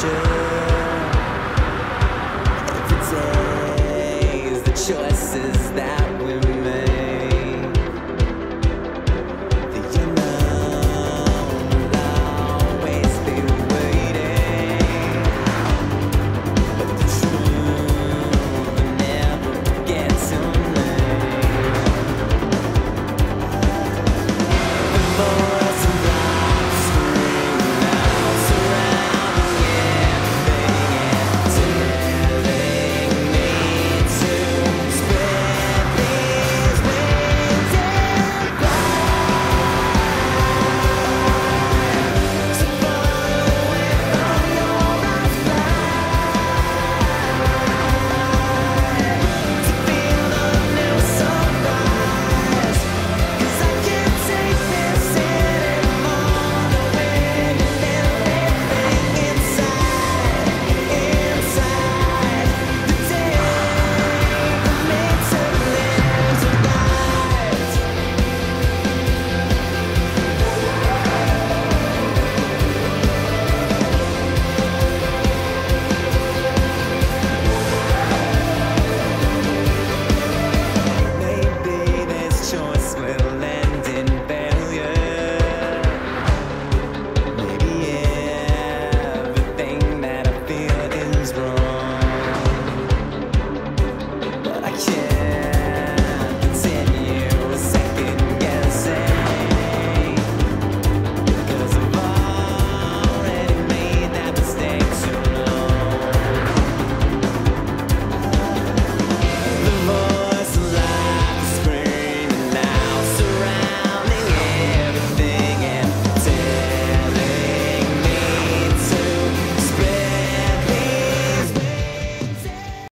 decision. Is the choices that